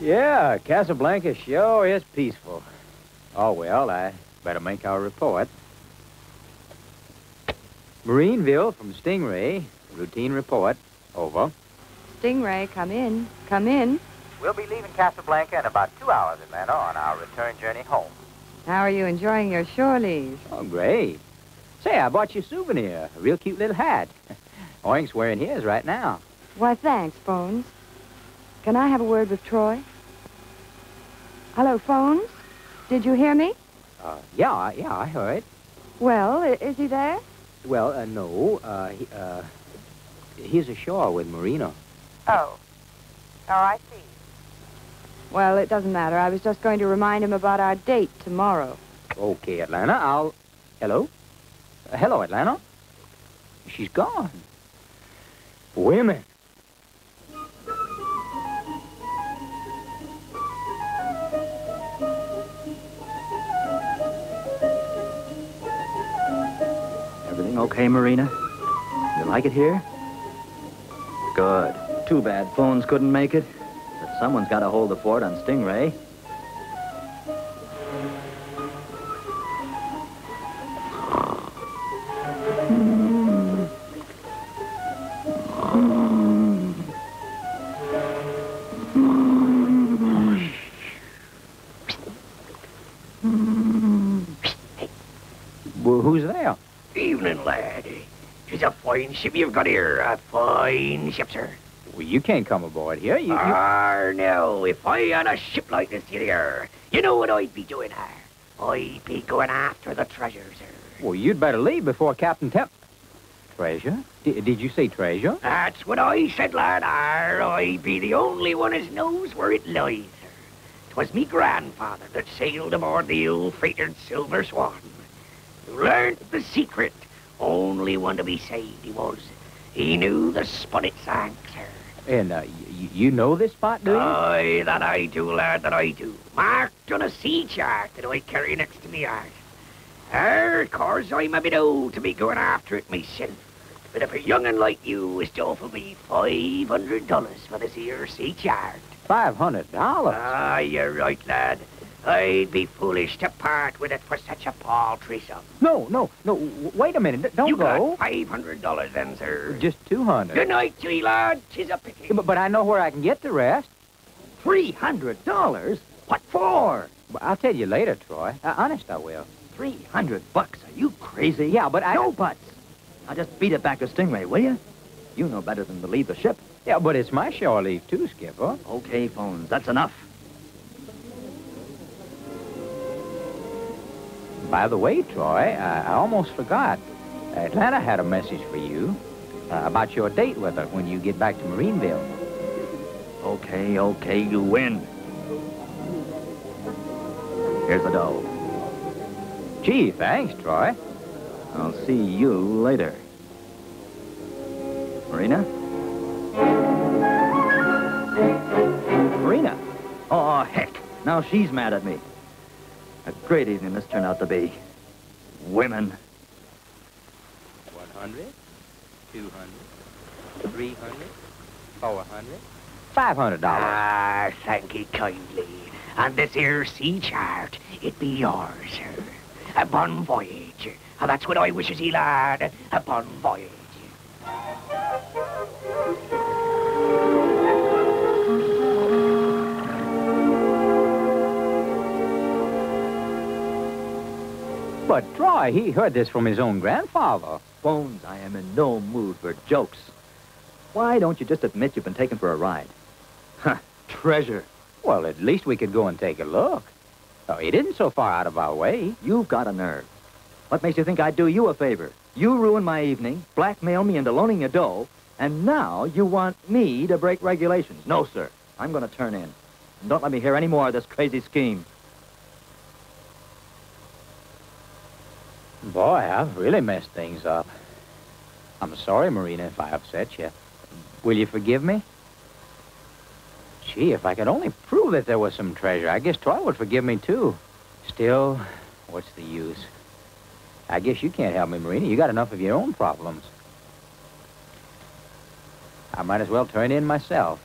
Yeah, Casablanca sure is peaceful. Oh, well, I better make our report. Marineville from Stingray. Routine report. Over. Stingray, come in. Come in. We'll be leaving Casablanca in about two hours, Atlanta, on our return journey home. How are you enjoying your shore leave? Oh, great. Say, I bought you a souvenir. A real cute little hat. Oink's wearing his right now. Why, thanks, Phones. Can I have a word with Troy? Hello, Phones? Did you hear me? Uh, yeah, yeah, I heard. Well, is he there? Well, uh, no, uh, he, uh, he's ashore with Marina. Oh. Oh, I see. Well, it doesn't matter. I was just going to remind him about our date tomorrow. Okay, Atlanta, I'll... Hello? Uh, hello, Atlanta? She's gone. Women. Okay, Marina? You like it here? Good. Too bad phones couldn't make it. But someone's got to hold the fort on Stingray. Well, who's there? Evening, lad. Tis a fine ship you've got here. A fine ship, sir. Well, you can't come aboard here. You, you... Ah, no. If I had a ship like this here, you know what I'd be doing here? I'd be going after the treasure, sir. Well, you'd better leave before Captain Temp... Treasure? D- did you say treasure? That's what I said, lad. Ar, I'd be the only one as knows where it lies, sir. 'Twas me grandfather that sailed aboard the ill-fated Silver Swan. Learned the secret. Only one to be saved he was. He knew the spot it sank, sir. And, uh, y- you know this spot, do you? Aye, that I do, lad, that I do. Marked on a sea chart that I carry next to me heart. Er, course, I'm a bit old to be going after it myself. But if a young'un like you was to offer me five hundred dollars for this here sea chart. Five hundred dollars. Ah, you're right, lad. I'd be foolish to part with it for such a paltry sum. No, no, no. Wait a minute. Don't you go. got five hundred dollars then, sir. Just two hundred. Good night you, lad. Tis a pity. But, but I know where I can get the rest. Three hundred dollars? What for? I'll tell you later, Troy. Uh, honest, I will. Three hundred bucks? Are you crazy? Yeah, but I... No buts. Now just beat it back to Stingray, will you? You know better than to leave the ship. Yeah, but it's my shore leave, too, Skipper. Okay, phones. That's enough. By the way, Troy, I, I almost forgot. Atlanta had a message for you uh, about your date with her when you get back to Marineville. Okay, okay, you win. Here's the dough. Gee, thanks, Troy. I'll see you later. Marina? Marina? Oh, heck. Now she's mad at me. A great evening this turned out to be. Women. 100, 200, 300, 400, 500 dollars. Ah, thank you kindly. And this here sea chart, it be yours, sir. A bon voyage. And that's what I wishes ye, lad. A bon voyage. But Troy, he heard this from his own grandfather. Phones, I am in no mood for jokes. Why don't you just admit you've been taken for a ride? Huh, treasure. Well, at least we could go and take a look. Oh, it isn't so far out of our way. You've got a nerve. What makes you think I'd do you a favor? You ruined my evening, blackmail me into loaning you dough, and now you want me to break regulations. No, sir. I'm going to turn in. And don't let me hear any more of this crazy scheme. Boy, I've really messed things up. I'm sorry, Marina, if I upset you. Will you forgive me? Gee, if I could only prove that there was some treasure, I guess Troy would forgive me, too. Still, what's the use? I guess you can't help me, Marina. You got enough of your own problems. I might as well turn in myself.